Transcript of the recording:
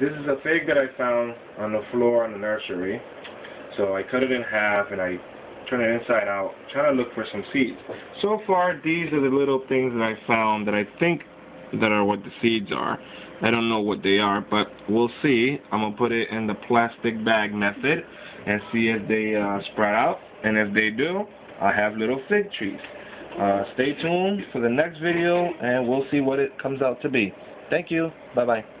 this is a fig that I found on the floor in the nursery. So I cut it in half and I turn it inside out, trying to look for some seeds. So far, these are the little things that I found that I think that are what the seeds are. I don't know what they are, but we'll see. I'm going to put it in the plastic bag method and see if they uh, sprout out. And if they do, I have little fig trees. Uh, stay tuned for the next video, and we'll see what it comes out to be. Thank you. Bye-bye.